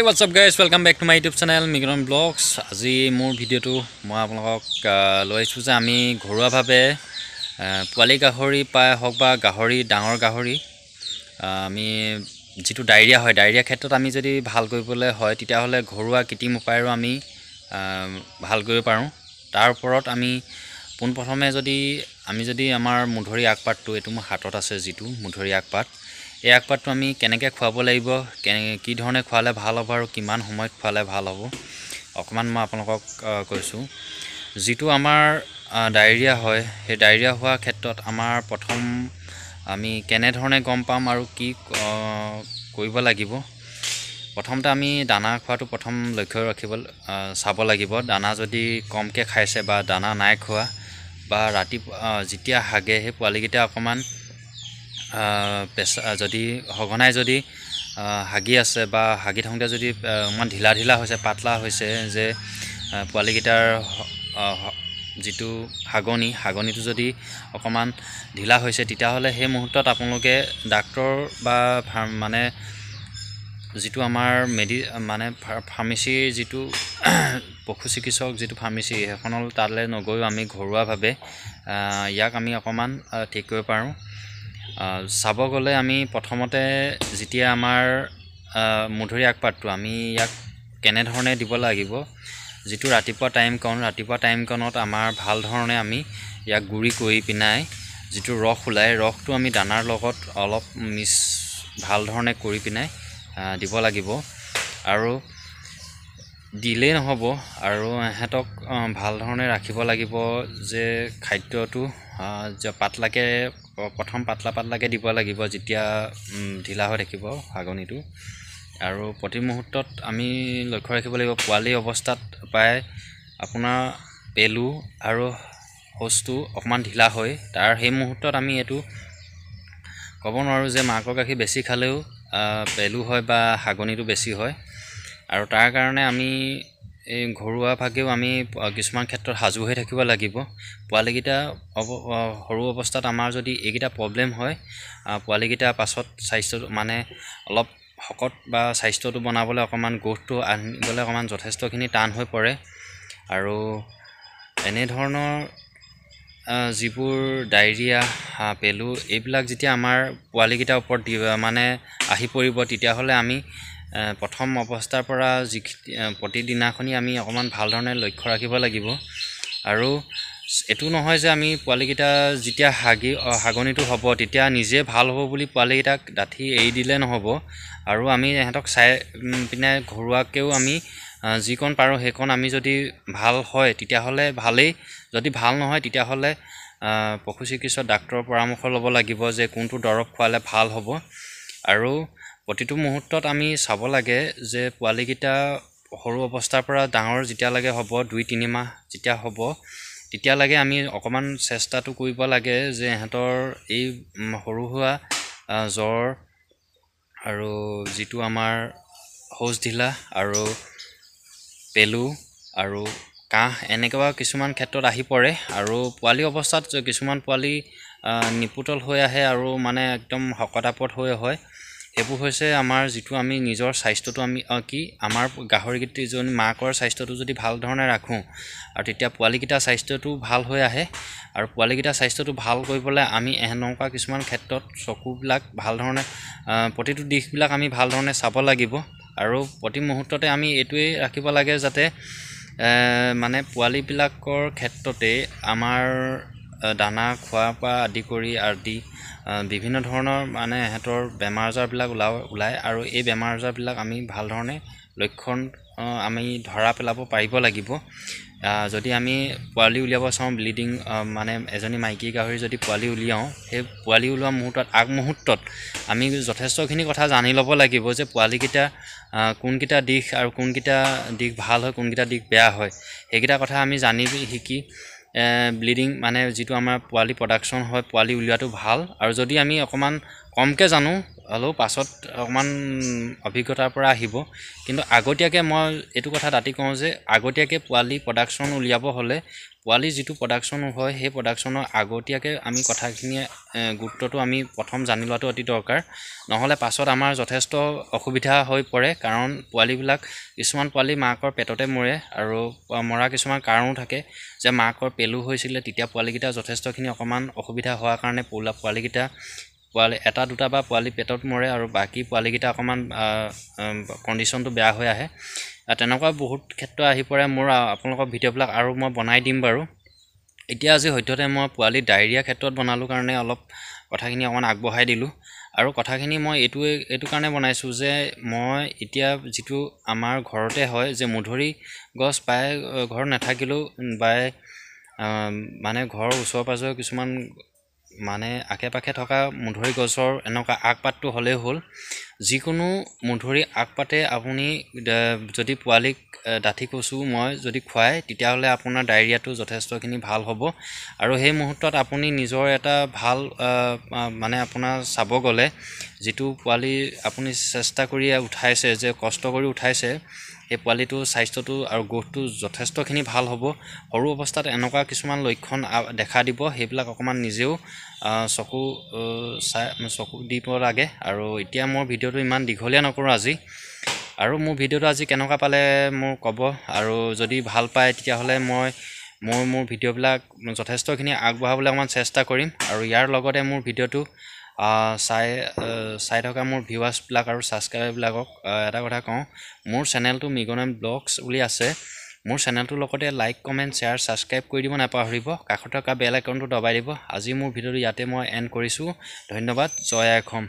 এই WhatsApp guys welcome back to my YouTube channel Migron vlogs আজি মোৰ ভিডিঅ'টো মই আপোনালোকক লৈ আহিছোঁ যে আমি ঘৰুৱাভাৱে পোৱালি গাহৰি পাই হওক বা গাহৰি ডাঙৰ গাহৰি আমি যিটো ডায়েৰিয়া হয় ডায়েৰিয়া ক্ষেত্ৰত আমি যদি ভাল কৰিবলৈ হয় তেতিয়াহ'লে ঘৰুৱা কৃত্ৰিম উপায়েৰেও আমি ভাল কৰিব পাৰোঁ। তাৰ ওপৰত আমি পোনপ্ৰথমে যদি আমি যদি আমাৰ মুধৰি আগপাতটো এইটো মোৰ হাতত আছে যিটো মুধৰি আগপাত এই আগপাতটো আমি কেনেকৈ খুৱাব লাগিব কি ধৰণে খোৱালে ভাল হ'ব আৰু কিমান সময়ত খোৱালে ভাল হ'ব অকণমান মই আপোনালোকক কৈছোঁ। যিটো আমাৰ ডায়েৰিয়া হয় সেই ডায়েৰিয়া হোৱাৰ ক্ষেত্ৰত আমাৰ প্ৰথম আমি কেনেধৰণে গম পাম আৰু কি কৰিব লাগিব প্ৰথমতে আমি দানা খোৱাটো প্ৰথম লক্ষ্য ৰাখিব চাব লাগিব। দানা যদি কমকৈ খাইছে বা দানা নাই খোৱা বা আহ, যেতিয়া হাগে সেই পোৱালিকেইটা অকণমান যদি সঘনাই যদি হাগি আছে বা হাগি থাকোঁতে যদি অকণমান ঢিলা ঢিলা হৈছে পাতলা হৈছে যে পোৱালিকেইটাৰ যিটো হাগনি হাগনিটো যদি অকণমান ঢিলা হৈছে তেতিয়াহ'লে সেই মুহূৰ্তত আপোনালোকে ডাক্তৰ বা মানে যিটো আমাৰ মেডি মানে ফাৰ্মেচীৰ যিটো পশু চিকিৎসক যিটো ফাৰ্মেচী সেইখনৰ তালৈ নগৈও আমি ঘৰুৱাভাৱে ইয়াক আমি অকণমান ঠিক কৰিব পাৰোঁ। চাব গ'লে আমি প্ৰথমতে যেতিয়া আমাৰ মধুৰি আগপাতটো আমি ইয়াক কেনেধৰণে দিব লাগিব যিটো ৰাতিপুৱা টাইমকণ ৰাতিপুৱা টাইমকণত আমাৰ ভাল ধৰণে আমি ইয়াক গুড়ি কৰি পিনাই যিটো ৰস ওলায় ৰসটো আমি দানাৰ লগত অলপ মিক্স ভাল ধৰণে কৰি পিনাই দিব লাগিব। আৰু দিলেই নহ'ব আৰু ইহঁতক ভাল ধৰণে ৰাখিব লাগিব যে খাদ্যটো পাতলাকৈ প্ৰথম পাতলা পাতলাকৈ দিব লাগিব যেতিয়া ঢিলা হৈ থাকিব হাগনিটো আৰু প্ৰতি মুহূৰ্তত আমি লক্ষ্য ৰাখিব লাগিব পোৱালি অৱস্থাত প্ৰায় আপোনাৰ পেলু আৰু শৌচটো অকণমান ঢিলা হয়। তাৰ সেই মুহূৰ্তত আমি এইটো ক'ব নোৱাৰোঁ যে মাকৰ গাখীৰ বেছি খালেও পেলু হয় বা হাগনিটো বেছি হয়। আৰু তাৰ কাৰণে আমি এই ঘৰুৱাভাৱেও আমি কিছুমান ক্ষেত্ৰত সাজু হৈ থাকিব লাগিব। পোৱালিকেইটা সৰু অৱস্থাত আমাৰ যদি এইকেইটা প্ৰব্লেম হয় পোৱালিকেইটা পাছত স্বাস্থ্যটো মানে অলপ শকত বা স্বাস্থ্যটো বনাবলৈ অকণমান গ্ৰ'থটো আনিবলৈ অকণমান যথেষ্টখিনি টান হৈ পৰে। আৰু এনেধৰণৰ যিবোৰ ডায়েৰিয়া পেলু এইবিলাক যেতিয়া আমাৰ পোৱালিকেইটাৰ ওপৰত মানে আহি পৰিব তেতিয়াহ'লে আমি প্ৰথম অৱস্থাৰ পৰা যি প্ৰতিদিনাখনি আমি অকণমান ভাল ধৰণে লক্ষ্য ৰাখিব লাগিব। আৰু এইটো নহয় যে আমি পোৱালিকেইটা যেতিয়া হাগি হাগনিটো হ'ব তেতিয়া নিজে ভাল হ'ব বুলি পোৱালিকেইটাক ডাঠি এৰি দিলে নহ'ব। আৰু আমি ইহঁতক চাই পিনে ঘৰুৱাকৈও আমি যিকণ পাৰোঁ সেইকণ আমি যদি ভাল হয় তেতিয়াহ'লে ভালেই। যদি ভাল নহয় তেতিয়াহ'লে পশু চিকিৎসক ডাক্তৰৰ পৰামৰ্শ ল'ব লাগিব যে কোনটো দৰৱ খোৱালে ভাল হ'ব। আৰু প্ৰতিটো মুহূৰ্তত আমি চাব লাগে যে পোৱালিকেইটা সৰু অৱস্থাৰ পৰা ডাঙৰ যেতিয়ালৈকে হ'ব দুই তিনিমাহ যেতিয়া হ'ব তেতিয়ালৈকে আমি অকণমান চেষ্টাটো কৰিব লাগে যে ইহঁতৰ এই সৰু সুৰা জ্বৰ আৰু যিটো আমাৰ শৌচ ঢিলা আৰু পেলু আৰু কাহ এনেকুৱা কিছুমান ক্ষেত্ৰত আহি পৰে আৰু পোৱালি অৱস্থাত কিছুমান পোৱালি আহ, নিপোটল হৈ আহে আৰু মানে একদম শকতাপত হৈ হয়। সেইবোৰ হৈছে আমাৰ যিটো আমি নিজৰ স্বাস্থ্যটো আমি কি আমাৰ গাহৰিকেইজনী মাকৰ স্বাস্থ্যটো যদি ভাল ধৰণে ৰাখোঁ আৰু তেতিয়া পোৱালিকেইটাৰ স্বাস্থ্যটো ভাল হৈ আহে আৰু পোৱালিকেইটাৰ স্বাস্থ্যটো ভাল কৰিবলৈ আমি এনেকুৱা কিছুমান ক্ষেত্ৰত চকুবিলাক ভাল ধৰণে প্ৰতিটো দিশবিলাক আমি ভাল ধৰণে চাব লাগিব আৰু প্ৰতি মুহূৰ্ততে আমি এইটোৱেই ৰাখিব লাগে যাতে মানে পোৱালিবিলাকৰ ক্ষেত্ৰতে আমাৰ দানা খোৱাৰ পৰা আদি কৰি আদি বিভিন্ন ধৰণৰ মানে ইহঁতৰ বেমাৰ আজাৰবিলাক ওলা ওলায় আৰু এই বেমাৰ আজাৰবিলাক আমি ভাল ধৰণে লক্ষণ আমি ধৰা পেলাব পাৰিব লাগিব। যদি আমি পোৱালি উলিয়াব চাওঁ ব্লিডিং মানে এজনী মাইকী গাহৰি যদি পোৱালি উলিয়াওঁ সেই পোৱালি ওলোৱা মুহূৰ্তত আগমুহূৰ্তত আমি যথেষ্টখিনি কথা জানি ল'ব লাগিব যে পোৱালিকেইটা কোনকেইটা দিশ আৰু কোনকেইটা দিশ ভাল হয় কোনকেইটা দিশ বেয়া হয়। সেইকেইটা কথা আমি জানি শিকি ব্লিডিং মানে যিটো আমাৰ পোৱালি প্ৰডাকশ্যন হয় পোৱালি উলিওৱাটো ভাল। আৰু যদি আমি অকণমান কমকৈ জানো হ'লেও পাছত অকণমান অভিজ্ঞতাৰ পৰা আহিব। কিন্তু আগতীয়াকৈ মই এইটো কথা দাঁতি কওঁ যে আগতীয়াকৈ পোৱালি প্ৰডাকশ্যন উলিয়াব হ'লে পোৱালি যিটো প্ৰডাকশ্যন হয় সেই প্ৰডাকশ্যনৰ আগতীয়াকৈ আমি কথাখিনি গুৰুত্বটো আমি প্ৰথম জানি লোৱাটো অতি দৰকাৰ। নহ'লে পাছত আমাৰ যথেষ্ট অসুবিধা হৈ পৰে কাৰণ পোৱালিবিলাক কিছুমান পোৱালি মাকৰ পেটতে মৰে আৰু মৰা কিছুমান কাৰণো থাকে। যে মাকৰ পেলু হৈছিলে তেতিয়া পোৱালিকেইটা যথেষ্টখিনি অকণমান অসুবিধা হোৱাৰ কাৰণে পোলা পোৱালিকেইটা পোৱালি এটা দুটা বা পোৱালি পেটত মৰে আৰু বাকী পোৱালিকেইটা অকণমান কণ্ডিশ্যনটো বেয়া হৈ আহে। তেনেকুৱা বহুত ক্ষেত্ৰ আহি পৰে মোৰ আপোনালোকৰ ভিডিঅ'বিলাক আৰু মই বনাই দিম বাৰু। এতিয়া আজি সদ্যহতে মই পোৱালি ডায়েৰিয়া ক্ষেত্ৰত বনালোঁ কাৰণে অলপ কথাখিনি অকণমান আগবঢ়াই দিলোঁ। আৰু কথাখিনি মই এইটোৱে এইটো কাৰণে বনাইছোঁ যে মই এতিয়া যিটো আমাৰ ঘৰতে হয় যে মধুৰি গছ প্ৰায় ঘৰত নাথাকিলেও বা মানে ঘৰৰ ওচৰে পাঁজৰে কিছুমান মানে আশে পাশে থকা মধুৰি গছৰ এনেকুৱা আগপাতটো হ'লেই হ'ল। যিকোনো মধুৰি আগপাতে আপুনি যদি পোৱালিক ডাঠি কচু মই যদি খুৱাই তেতিয়াহ'লে আপোনাৰ ডায়েৰিয়াটো যথেষ্টখিনি ভাল হ'ব। আৰু সেই মুহূৰ্তত আপুনি নিজৰ এটা ভাল মানে আপোনাৰ চাব গ'লে যিটো পোৱালি আপুনি চেষ্টা কৰি উঠাইছে যে কষ্ট কৰি উঠাইছে সেই পোৱালিটোৰ স্বাস্থ্যটো আৰু গ্ৰ'থটো যথেষ্টখিনি ভাল হ'ব। সৰু অৱস্থাত এনেকুৱা কিছুমান লক্ষণ দেখা দিব সেইবিলাক অকণমান নিজেও চকু চাই চকু দিব লাগে। আৰু এতিয়া মোৰ ভিডিঅ'টো ইমান দীঘলীয়া নকৰোঁ আজি। আৰু মোৰ ভিডিঅ'টো আজি কেনেকুৱা পালে মোক ক'ব। আৰু যদি ভাল পায় তেতিয়াহ'লে মই মই মোৰ ভিডিঅ'বিলাক যথেষ্টখিনি আগবঢ়াবলৈ অকণমান চেষ্টা কৰিম। আৰু ইয়াৰ লগতে মোৰ ভিডিঅ'টো চাই চাই থকা মোৰ ভিউৱাৰ্ছবিলাক আৰু ছাবস্ক্ৰাইবাৰবিলাকক এটা কথা কওঁ মোৰ চেনেলটো মিগনাম ব্লগছ বুলি আছে। মোৰ চেনেলটোৰ লগতে লাইক কমেণ্ট শ্বেয়াৰ ছাবস্ক্ৰাইব কৰি দিব নাপাহৰিব। কাষত থকা বেল আইকনটো দবাই দিব। আজি মোৰ ভিডিঅ'টো ইয়াতে মই এণ্ড কৰিছোঁ। ধন্যবাদ। জয় অসম